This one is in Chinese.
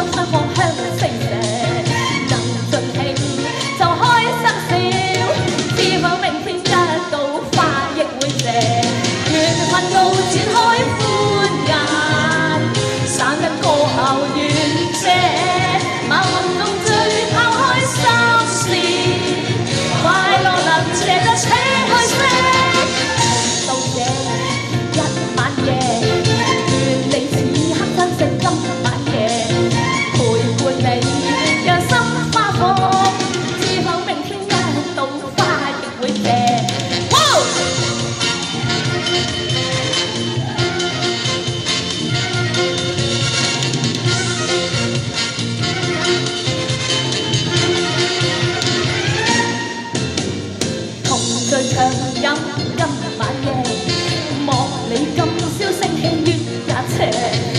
江山黄香在唱音今晚夜，莫理今宵星稀月也。